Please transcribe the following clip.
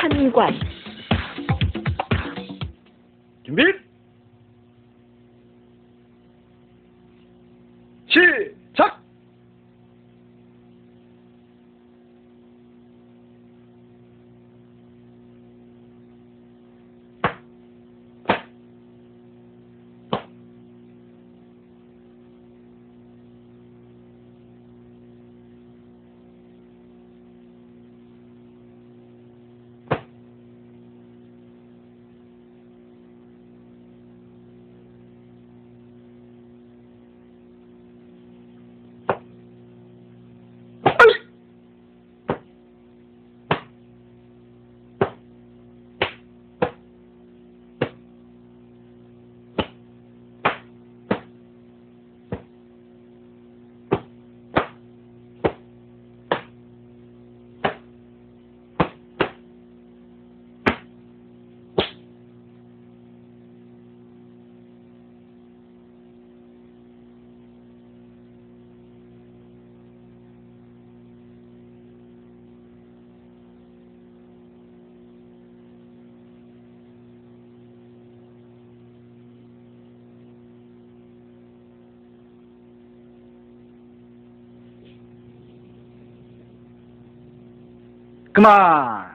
참관. 준비 시작 Come on.